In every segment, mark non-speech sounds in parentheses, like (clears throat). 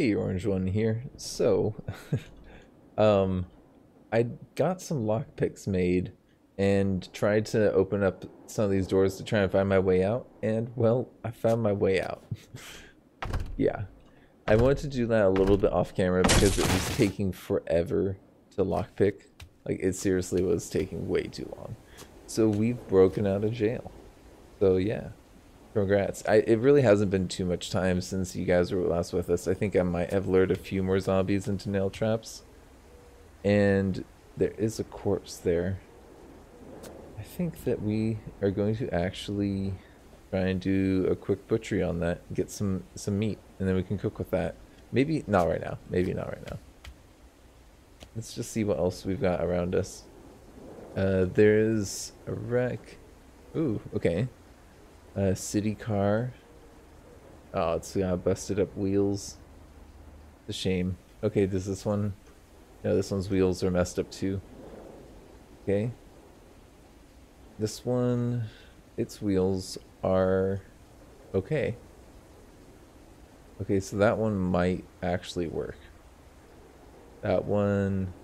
Hey, Orange One here. So, (laughs) um, I got some lockpicks made and tried to open up some of these doors to try and find my way out, and well, I found my way out. (laughs) yeah. I wanted to do that a little bit off camera because it was taking forever to lockpick. Like, it seriously was taking way too long. So we've broken out of jail. So yeah. Congrats. I, it really hasn't been too much time since you guys were last with us. I think I might have lured a few more zombies into nail traps. And there is a corpse there. I think that we are going to actually try and do a quick butchery on that. Get some, some meat. And then we can cook with that. Maybe not right now. Maybe not right now. Let's just see what else we've got around us. Uh, there's a wreck. Ooh, okay. A city car. Oh, it's got busted up wheels. It's a shame. Okay, does this one... No, this one's wheels are messed up too. Okay. This one, its wheels are okay. Okay, so that one might actually work. That one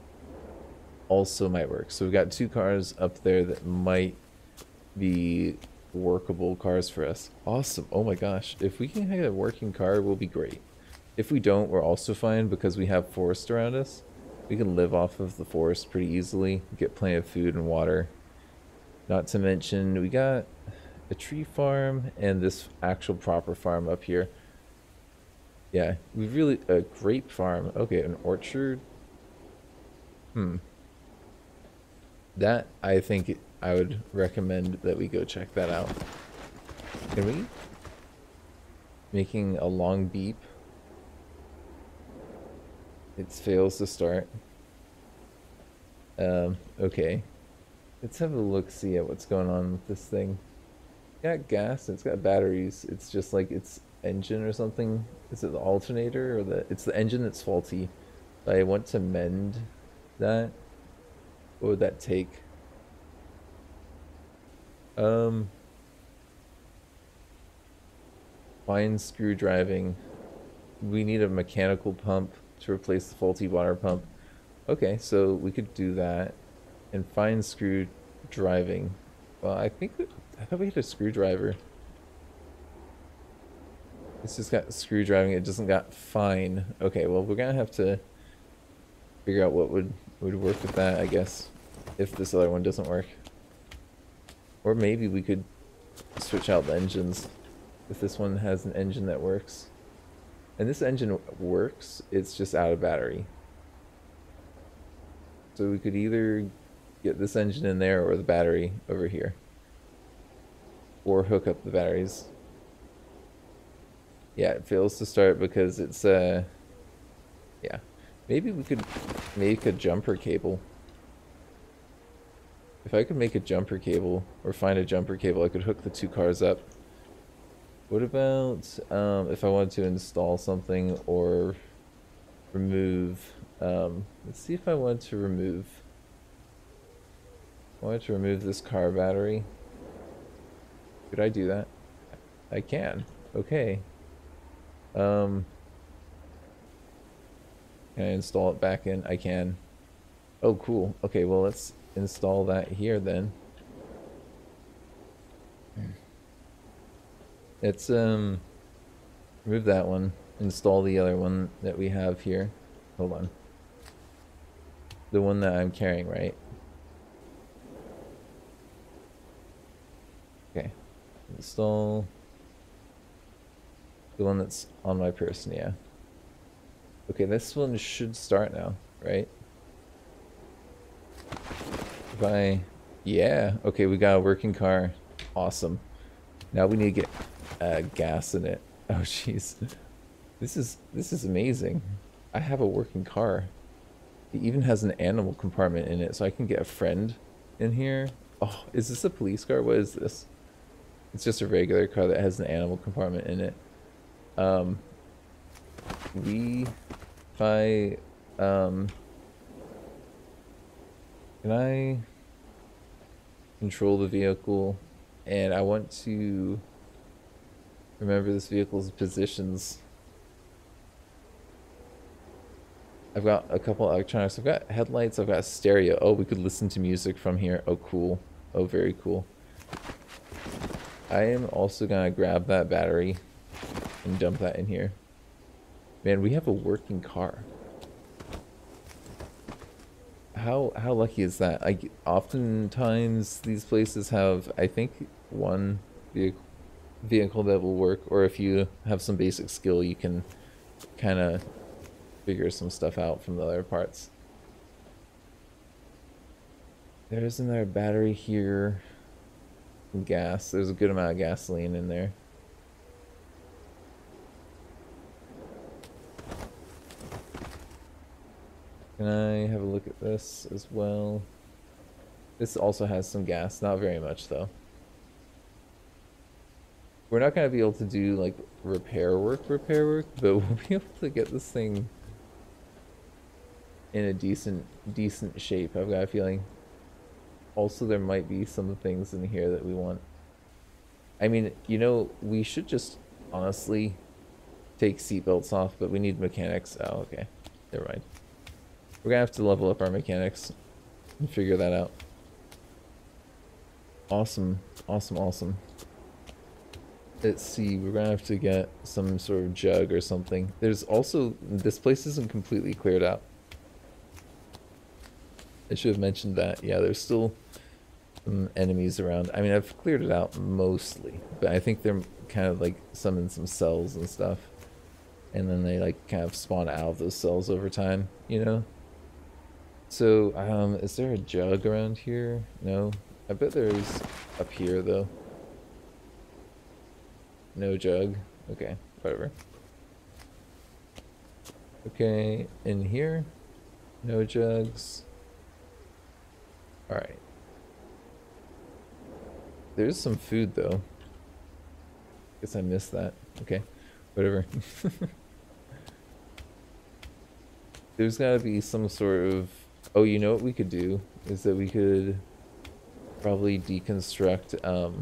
also might work. So we've got two cars up there that might be workable cars for us. Awesome. Oh my gosh. If we can have a working car, we'll be great. If we don't, we're also fine because we have forest around us. We can live off of the forest pretty easily, get plenty of food and water. Not to mention, we got a tree farm and this actual proper farm up here. Yeah, we really, a grape farm. Okay, an orchard. Hmm. That, I think, I would recommend that we go check that out. Can we? Making a long beep. It fails to start. Um, okay. Let's have a look see at what's going on with this thing. It's got gas, it's got batteries. It's just like its engine or something. Is it the alternator or the it's the engine that's faulty. I want to mend that. What would that take? Um, fine screw driving. We need a mechanical pump to replace the faulty water pump. Okay, so we could do that. And fine screw driving. Well, I think we, I thought we had a screwdriver. It's just got screw driving. It doesn't got fine. Okay, well we're gonna have to figure out what would would work with that. I guess if this other one doesn't work. Or maybe we could switch out the engines if this one has an engine that works. And this engine works, it's just out of battery. So we could either get this engine in there or the battery over here. Or hook up the batteries. Yeah, it fails to start because it's, uh, yeah. Maybe we could make a jumper cable. If I could make a jumper cable, or find a jumper cable, I could hook the two cars up. What about um, if I wanted to install something or remove... Um, let's see if I want to remove... I wanted to remove this car battery. Could I do that? I can. Okay. Um, can I install it back in? I can. Oh, cool. Okay, well, let's install that here then. Let's um remove that one, install the other one that we have here. Hold on. The one that I'm carrying, right? Okay. Install the one that's on my person, yeah. Okay, this one should start now, right? I... Yeah. Okay, we got a working car. Awesome. Now we need to get uh, gas in it. (laughs) Oh, jeez. This is this is amazing. I have a working car. It even has an animal compartment in it, so I can get a friend in here. Oh, is this a police car? What is this? It's just a regular car that has an animal compartment in it. Um, we, I, um, can I control the vehicle? And I want to remember this vehicle's positions. I've got a couple electronics. I've got headlights. I've got stereo. Oh, we could listen to music from here. Oh, cool. Oh, very cool. I am also gonna grab that battery and dump that in here. Man, we have a working car. How how lucky is that? Like, oftentimes these places have, I think, one vehicle vehicle that will work, or if you have some basic skill, you can kind of figure some stuff out from the other parts. There's another battery here. Gas. There's a good amount of gasoline in there. Can I have a look at this as well? This also has some gas, not very much though. We're not going to be able to do like repair work, repair work, but (laughs) we'll be able to get this thing in a decent, decent shape, I've got a feeling. Also, there might be some things in here that we want. I mean, you know, we should just honestly take seatbelts off, but we need mechanics. Oh, okay. Never mind. We're gonna have to level up our mechanics and figure that out. Awesome, awesome, awesome. Let's see, we're gonna have to get some sort of jug or something. There's also, this place isn't completely cleared out. I should have mentioned that. Yeah, there's still some enemies around. I mean, I've cleared it out mostly, but I think they're kind of like some in some cells and stuff. And then they like kind of spawn out of those cells over time, you know? So, um, is there a jug around here? No? I bet there is up here, though. No jug. Okay, whatever. Okay, in here? No jugs. Alright. There's some food, though. Guess I missed that. Okay, whatever. (laughs) There's gotta be some sort of Oh, you know what we could do? Is that we could probably deconstruct, um...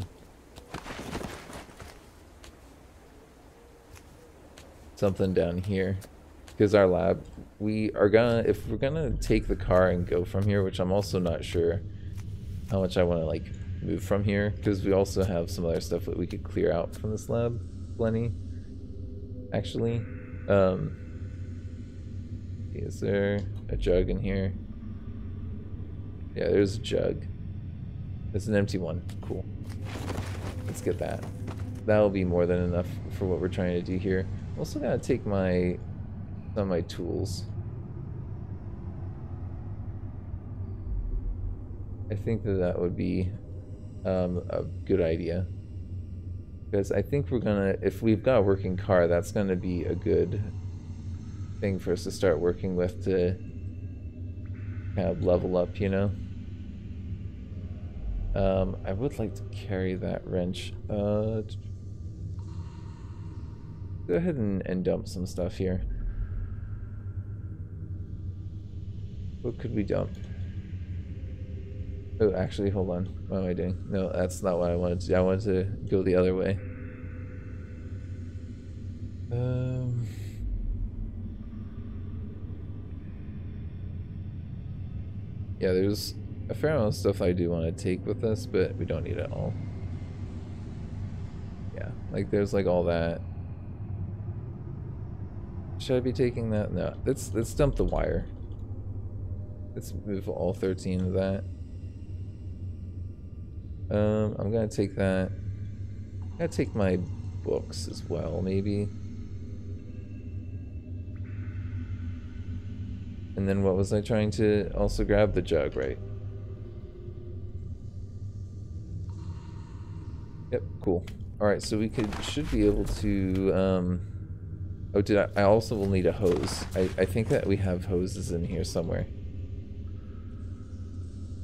Something down here. Because our lab, we are gonna, if we're gonna take the car and go from here, which I'm also not sure how much I want to, like, move from here. Because we also have some other stuff that we could clear out from this lab, plenty. Actually. Um... Is there a jug in here? Yeah, there's a jug. It's an empty one. Cool. Let's get that. That'll be more than enough for what we're trying to do here. Also gotta take my some of my tools. I think that that would be um, a good idea. Because I think we're gonna, if we've got a working car, that's gonna be a good thing for us to start working with to kind of level up, you know? Um, I would like to carry that wrench. Uh, go ahead and, and dump some stuff here. What could we dump? Oh, actually, hold on. What am I doing? No, that's not what I wanted to do. I wanted to go the other way. Um... Yeah, there's a fair amount of stuff I do want to take with us, but we don't need it all. Yeah, like there's like all that. Should I be taking that? No, let's let's dump the wire. Let's move all 13 of that. Um, I'm gonna take that. I'm gonna take my books as well, maybe. And then what was I trying to also grab the jug, right? Cool. Alright, so we could should be able to um Oh did I I also will need a hose. I, I think that we have hoses in here somewhere.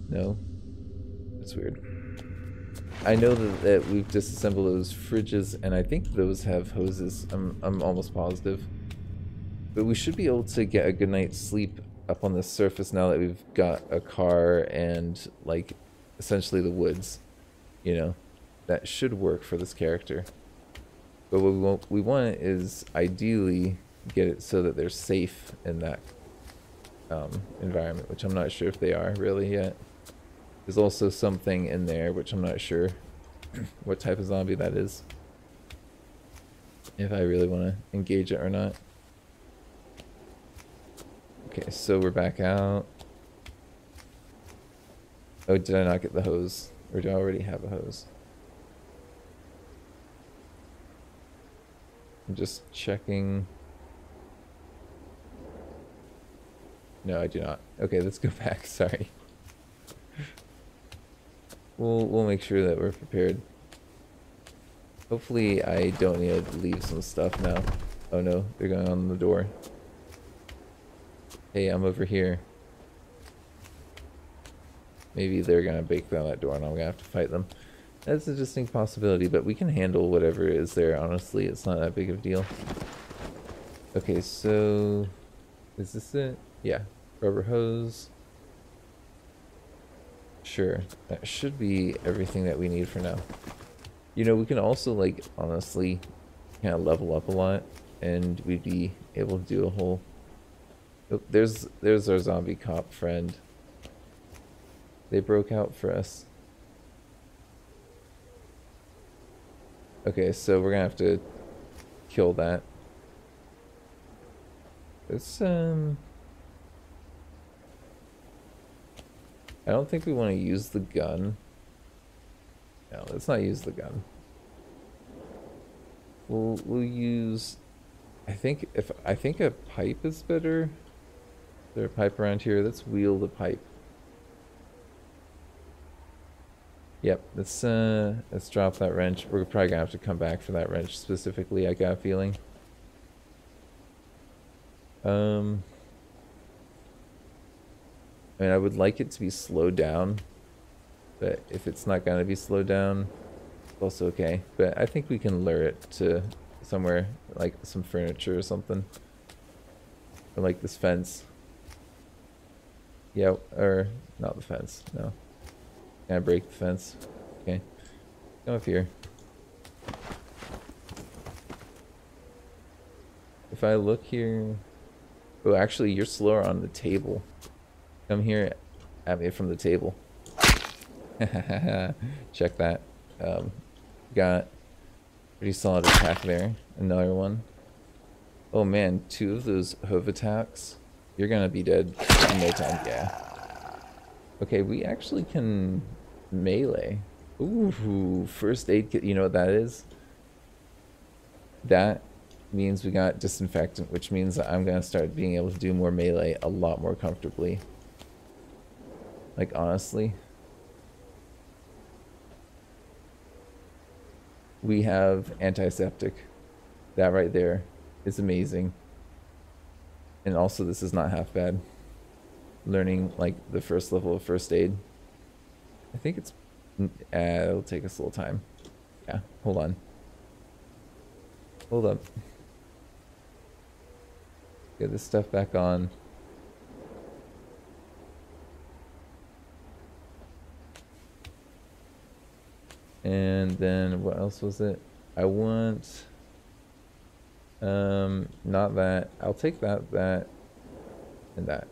No? That's weird. I know that, that we've disassembled those fridges and I think those have hoses. I'm I'm almost positive. But we should be able to get a good night's sleep up on the surface now that we've got a car and, like, essentially the woods. You know? That should work for this character. But what we want, is, ideally, get it so that they're safe in that um, environment, which I'm not sure if they are really yet. There's also something in there, which I'm not sure (clears throat) what type of zombie that is. If I really want to engage it or not. Okay, so we're back out. Oh, did I not get the hose? Or do I already have a hose? I'm just checking. No, I do not. Okay, let's go (laughs) back. Sorry. We'll we'll make sure that we're prepared. Hopefully I don't need to leave some stuff now. Oh no, they're going on the door. Hey, I'm over here. Maybe they're gonna break down that door and I'm gonna have to fight them. That's a distinct possibility, but we can handle whatever is there, honestly. It's not that big of a deal. Okay, so... Is this it? Yeah. Rubber hose. Sure. That should be everything that we need for now. You know, we can also, like, honestly, kind of level up a lot. And we'd be able to do a whole... Oh, there's, there's our zombie cop friend. They broke out for us. Okay, so we're gonna have to kill that. It's, um... I don't think we want to use the gun. No, let's not use the gun. We'll, we'll use... I think if I think a pipe is better. Is there a pipe around here? Let's wheel the pipe. Yep, let's uh let's drop that wrench. We're probably gonna have to come back for that wrench specifically, I got a feeling. Um I mean I would like it to be slowed down, but if it's not gonna be slowed down, it's also okay. But I think we can lure it to somewhere like some furniture or something. Or like this fence. Yeah, or not the fence, no. Can I break the fence? Okay. Come up here. If I look here... Oh, actually, you're slower on the table. Come here at me from the table. (laughs) Check that. Um, got pretty solid attack there. Another one. Oh man, two of those hoof attacks. You're gonna be dead in no time. Yeah. Okay, we actually can melee. Ooh, first aid kit. You know what that is? That means we got disinfectant, which means that I'm going to start being able to do more melee a lot more comfortably. Like, honestly. We have antiseptic. That right there is amazing. And also, this is not half bad. Learning, like, the first level of first aid. I think it's... Uh, it'll take us a little time. Yeah, hold on. Hold up. Get this stuff back on. And then what else was it? I want... Um, not that. I'll take that, that, and that.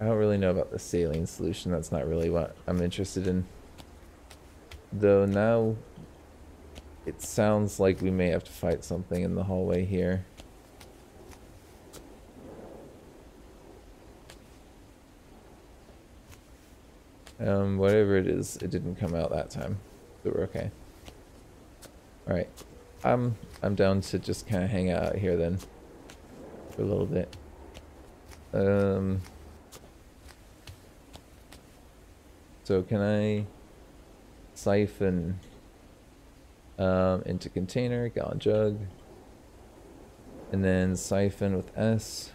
I don't really know about the saline solution. That's not really what I'm interested in. Though now it sounds like we may have to fight something in the hallway here. Um, whatever it is, it didn't come out that time. So we're okay. Alright. I'm I'm down to just kinda hang out here then. For a little bit. Um So can I siphon um, into container, gallon jug, and then siphon with S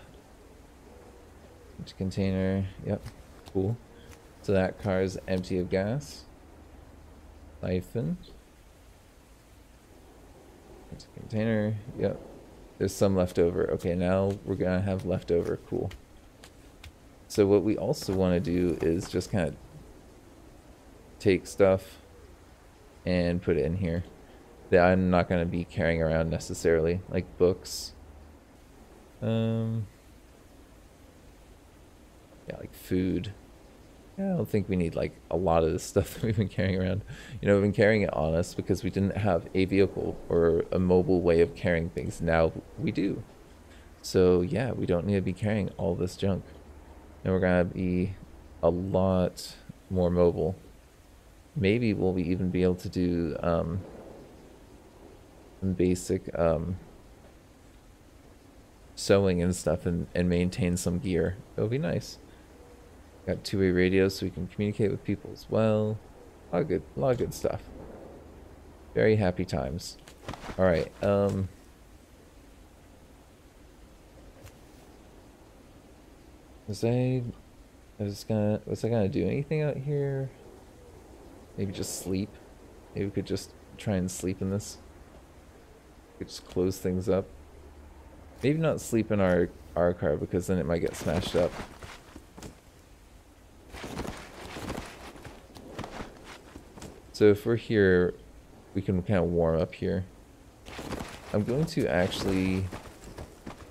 into container. Yep, cool. So that car is empty of gas. Siphon into container. Yep, there's some left over. Okay, now we're gonna have leftover. Cool. So what we also want to do is just kind of take stuff and put it in here that I'm not going to be carrying around necessarily, like books. Um, Yeah, like food. Yeah, I don't think we need like a lot of the (laughs) stuff that we've been carrying around. You know, we've been carrying it on us because we didn't have a vehicle or a mobile way of carrying things. Now we do. So yeah, we don't need to be carrying all this junk. And we're gonna be a lot more mobile. Maybe we'll even be able to do um, basic um, sewing and stuff and, and maintain some gear. It'll be nice. Got two-way radio so we can communicate with people as well. A lot of good, a lot of good stuff. Very happy times. All right. Um. Was I? I was gonna. Was I gonna do anything out here? Maybe just sleep. Maybe we could just try and sleep in this. We could just close things up. Maybe not sleep in our our car because then it might get smashed up. So if we're here, we can kind of warm up here. I'm going to actually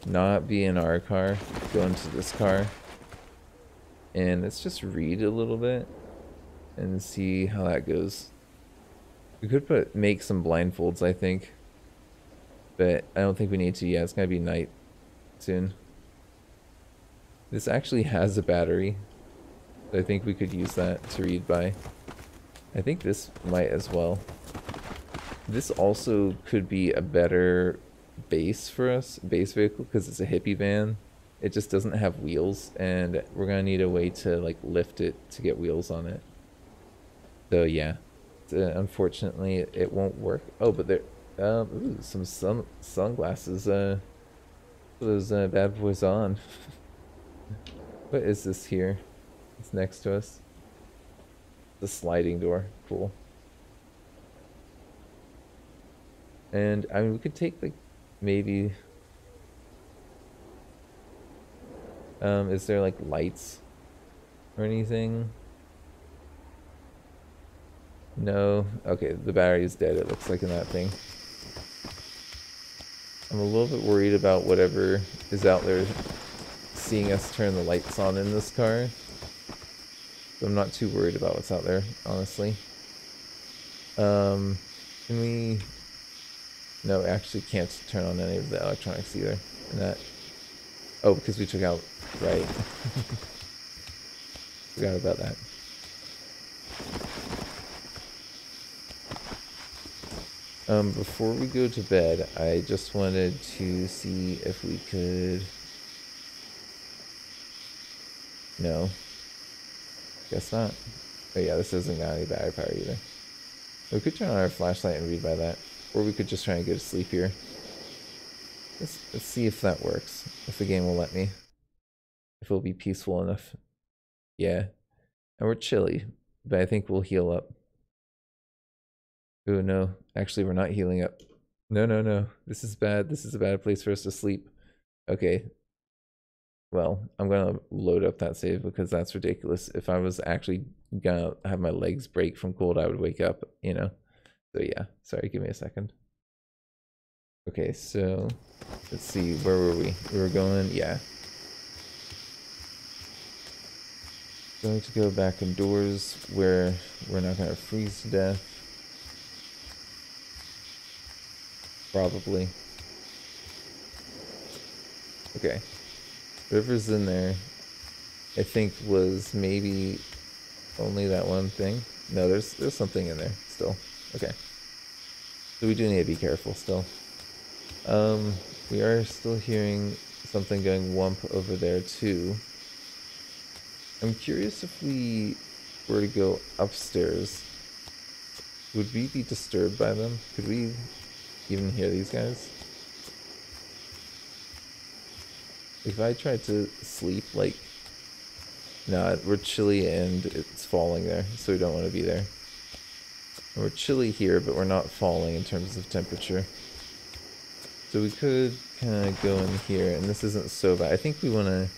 not be in our car, go into this car. And let's just read a little bit and see how that goes. We could put make some blindfolds, I think. But I don't think we need to. Yeah, it's going to be night soon. This actually has a battery. So I think we could use that to read by. I think this might as well. This also could be a better base for us, base vehicle, because it's a hippie van. It just doesn't have wheels, and we're gonna need a way to like lift it to get wheels on it. So yeah, uh, unfortunately it, won't work. Oh, but there, um, ooh, some sun sunglasses. Uh, those uh, bad boys on. (laughs) what is this here? It's next to us. The sliding door. Cool. And I mean, we could take like maybe. Um, is there like lights or anything? No. Okay, the battery is dead. It looks like in that thing. I'm a little bit worried about whatever is out there seeing us turn the lights on in this car. But I'm not too worried about what's out there, honestly. Um, can we... No, actually can't turn on any of the electronics either. And that... Oh, because we took out... Right. (laughs) Forgot about that. Um, before we go to bed, I just wanted to see if we could... No. Guess not. Oh yeah, this isn't got any battery power either. We could turn on our flashlight and read by that. Or we could just try and go to sleep here. Let's, let's see if that works. If the game will let me. If it'll be peaceful enough. Yeah. And we're chilly. But I think we'll heal up. Oh no. Actually, we're not healing up. No, no, no. This is bad. This is a bad place for us to sleep. Okay, well, I'm gonna load up that save because that's ridiculous. If I was actually gonna have my legs break from cold, I would wake up, you know? So yeah, sorry, give me a second. Okay, so let's see, where were we? We were going, yeah. Going to go back indoors where we're not gonna freeze to death. Probably. Okay. Whatever's in there, I think was maybe only that one thing. No, there's there's something in there still. Okay. So we do need to be careful still. Um, we are still hearing something going wump over there too. I'm curious if we were to go upstairs, would we be disturbed by them? Could we even hear these guys? If I try to sleep, like... No, we're chilly and it's falling there, so we don't want to be there. we're chilly here, but we're not falling in terms of temperature. So we could kind of go in here, and this isn't so bad. I think we want to...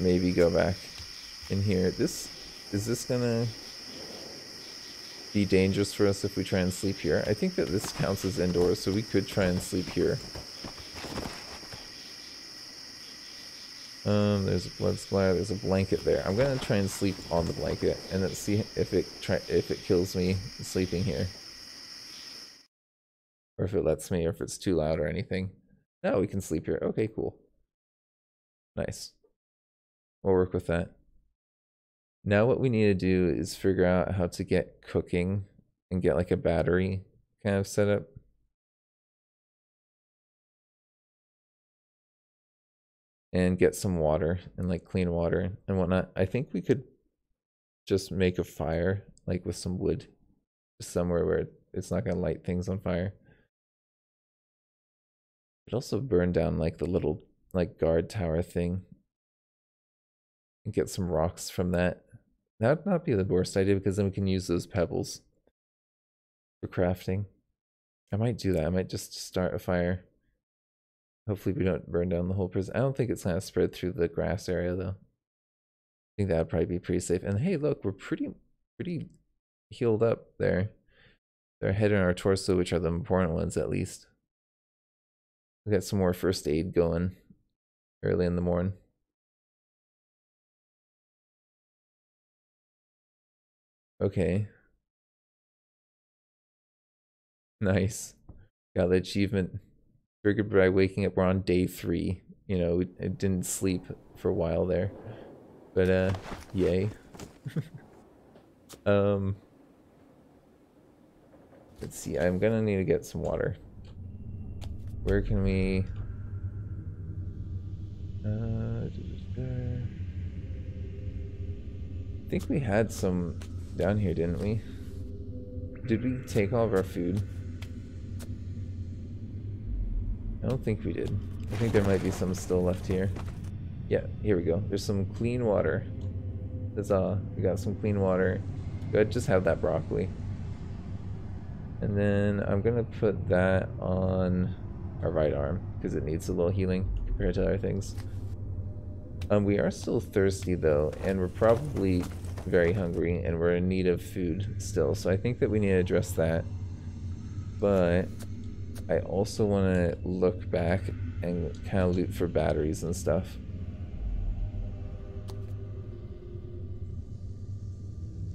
Maybe go back in here. This... Is this gonna be dangerous for us if we try and sleep here. I think that this counts as indoors, so we could try and sleep here. Um, there's a blood splatter. There's a blanket there. I'm gonna try and sleep on the blanket and then see if it try if it kills me sleeping here, or if it lets me, or if it's too loud or anything. No, we can sleep here. Okay, cool. Nice. We'll work with that. Now what we need to do is figure out how to get cooking and get like a battery kind of set up. And get some water and like clean water and whatnot. I think we could just make a fire like with some wood somewhere where it's not going to light things on fire. It also burn down like the little like guard tower thing and get some rocks from that. That would not be the worst idea because then we can use those pebbles for crafting. I might do that. I might just start a fire. Hopefully we don't burn down the whole prison. I don't think it's going to spread through the grass area though. I think that would probably be pretty safe. And hey, look, we're pretty, pretty healed up there. Our head and our torso, which are the important ones at least. We got some more first aid going early in the morning. Okay. Nice. Got the achievement triggered by waking up. We're on day three. You know, I didn't sleep for a while there. But, uh, yay. (laughs) um, let's see. I'm gonna need to get some water. Where can we... Uh, I think we had some down here, didn't we? Did we take all of our food? I don't think we did. I think there might be some still left here. Yeah, here we go. There's some clean water. Huzzah. We got some clean water. Go ahead, just have that broccoli. And then I'm going to put that on our right arm because it needs a little healing compared to other things. Um, we are still thirsty though, and we're probably very hungry and we're in need of food still. So I think that we need to address that. But I also want to look back and kind of loot for batteries and stuff.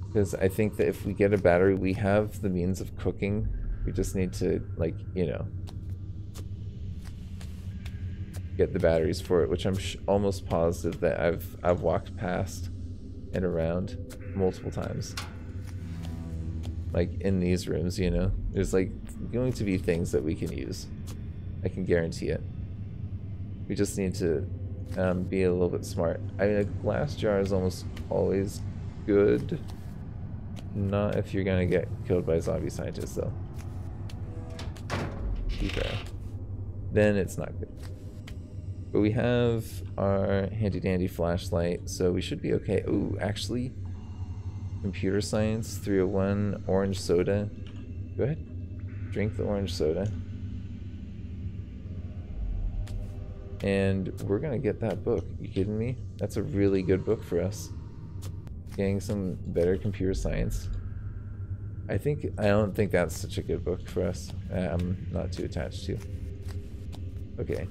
Because I think that if we get a battery, we have the means of cooking. We just need to, like, you know, get the batteries for it, which I'm almost positive that I've I've walked past and around multiple times. Like in these rooms, you know, there's like going to be things that we can use. I can guarantee it. We just need to um, be a little bit smart. I mean, a glass jar is almost always good. Not if you're gonna get killed by zombie scientists, though. Be fair. Then it's not good. But we have our handy dandy flashlight, so we should be okay. Oh, actually, computer science 301 orange soda. Go ahead, drink the orange soda. And we're gonna get that book. You kidding me? That's a really good book for us. Getting some better computer science. I think I don't think that's such a good book for us. I'm not too attached to. Okay.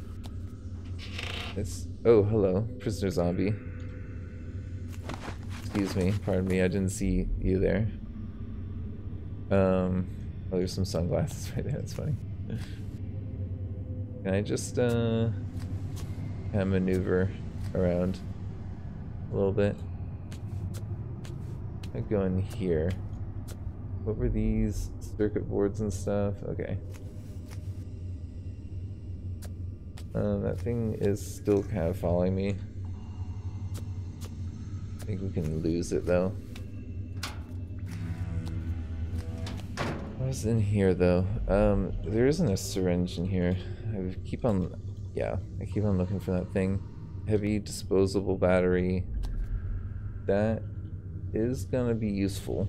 It's oh hello, prisoner zombie. Excuse me, pardon me, I didn't see you there. Um, oh, there's some sunglasses (laughs) right there. That's funny. Can I just uh, kind of maneuver around a little bit? I go in here. What were these circuit boards and stuff? Okay. Uh, that thing is still kind of following me. I think we can lose it though. What's in here though? Um, there isn't a syringe in here. I keep on, yeah, I keep on looking for that thing. Heavy disposable battery. That is gonna be useful,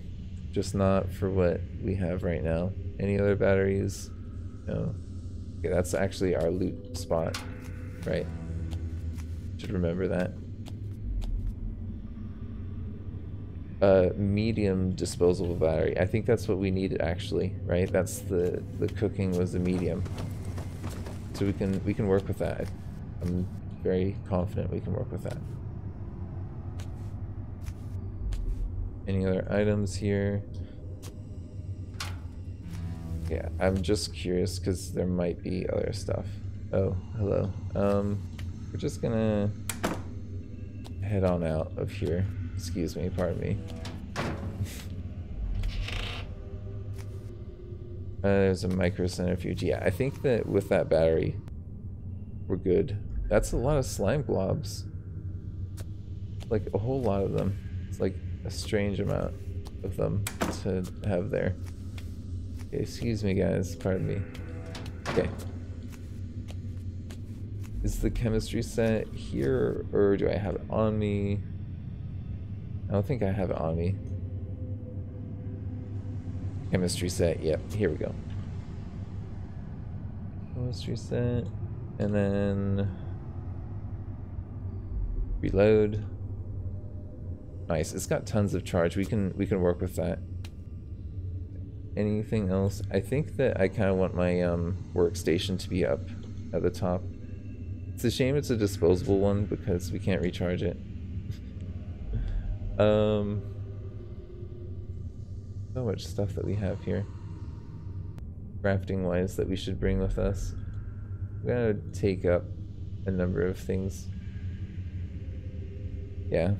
just not for what we have right now. Any other batteries? No. Okay, that's actually our loot spot, right? Should remember that. Uh, medium disposable battery. I think that's what we needed actually, right? That's the the cooking was the medium. So we can we can work with that. I'm very confident we can work with that. Any other items here? Yeah, I'm just curious because there might be other stuff. Oh, hello. Um, we're just gonna head on out of here. Excuse me, pardon me. (laughs) uh, there's a micro centrifuge. Yeah, I think that with that battery, we're good. That's a lot of slime globs. Like a whole lot of them. It's like a strange amount of them to have there. Excuse me guys, pardon me. Okay. Is the chemistry set here or do I have it on me? I don't think I have it on me. Chemistry set, yep, here we go. Chemistry set, and then reload. Nice, it's got tons of charge. We can we can work with that. Anything else? I think that I kind of want my um, workstation to be up at the top. It's a shame it's a disposable one because we can't recharge it. (laughs) um, so much stuff that we have here. Crafting wise that we should bring with us. We're gonna take up a number of things. Yeah.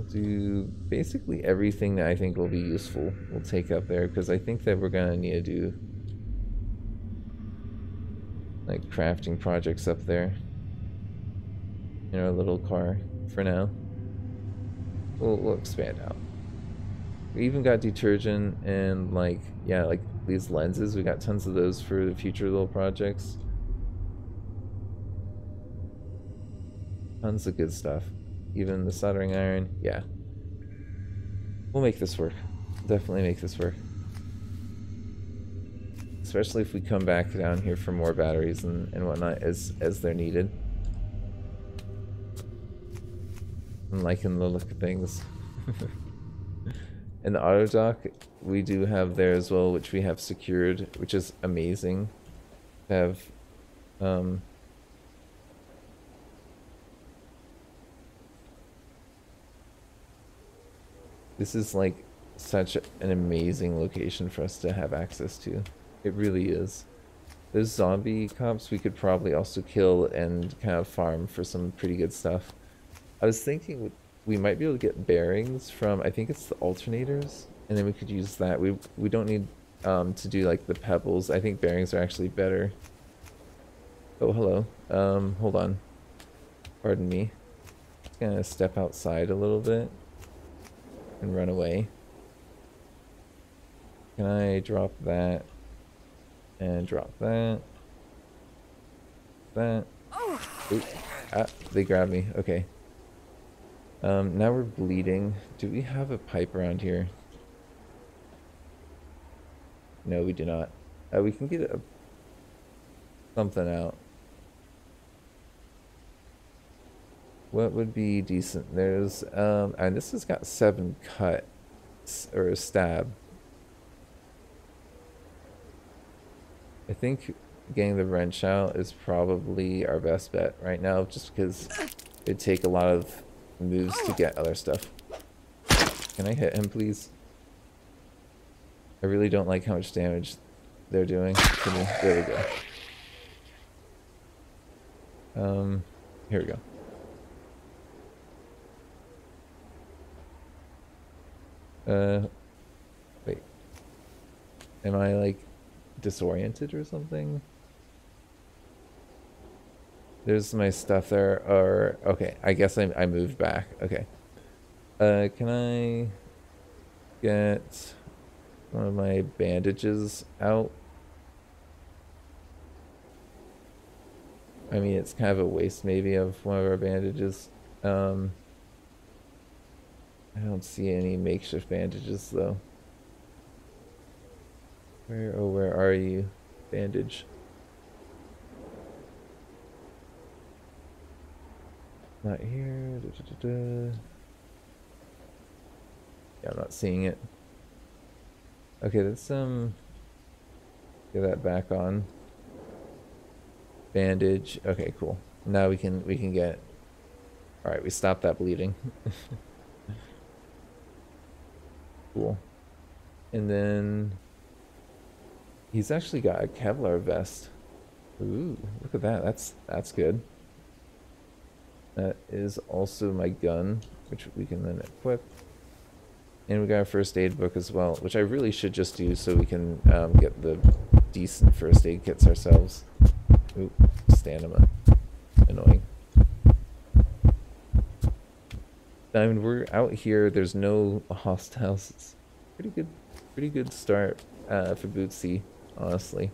We'll do basically everything that I think will be useful. We'll take up there because I think that we're gonna need to do like crafting projects up there in our little car for now. We'll, we'll expand out. We even got detergent and like, yeah, like these lenses. We got tons of those for the future little projects. Tons of good stuff. Even the soldering iron, yeah. We'll make this work. Definitely make this work. Especially if we come back down here for more batteries and, and whatnot as, as they're needed. I'm liking the look of things. (laughs) and the autodoc we do have there as well, which we have secured, which is amazing. Have um, this is like such an amazing location for us to have access to. It really is. Those zombie cops we could probably also kill and kind of farm for some pretty good stuff. I was thinking we might be able to get bearings from, I think it's the alternators, and then we could use that. We, we don't need um, to do like the pebbles. I think bearings are actually better. Oh, hello. Um, hold on. Pardon me. Just gonna step outside a little bit and run away. Can I drop that? And drop that. That. Ooh. Ah, they grabbed me. Okay. Um, now we're bleeding. Do we have a pipe around here? No, we do not. Uh, we can get a, something out. What would be decent? There's, um, and this has got seven cuts, or a stab. I think getting the wrench out is probably our best bet right now, just because it'd take a lot of moves to get other stuff. Can I hit him, please? I really don't like how much damage they're doing to me. There we go. Um, here we go. Uh, wait. Am I like disoriented or something? There's my stuff there. Or okay, I guess I I moved back. Okay. Uh, can I get one of my bandages out? I mean, it's kind of a waste maybe of one of our bandages. Um, I don't see any makeshift bandages though. Where, oh, where are you? Bandage. Not here. Da, da, da, yeah, I'm not seeing it. Okay, let's um get that back on. Bandage. Okay, cool. Now we can we can get. All right, we stopped that bleeding. (laughs) cool. And then he's actually got a Kevlar vest. Ooh, look at that. That's that's good. That is also my gun, which we can then equip. And we got a first aid book as well, which I really should just do so we can um, get the decent first aid kits ourselves. Ooh, stamina. I mean, we're out here. There's no hostiles. It's pretty good, pretty good start uh, for Bootsie, honestly.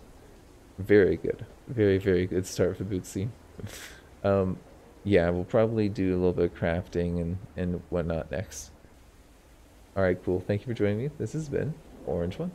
Very good. Very, very good start for Bootsie. (laughs) um, yeah, we'll probably do a little bit of crafting and, and whatnot next. Alright, cool. Thank you for joining me. This has been Orange One.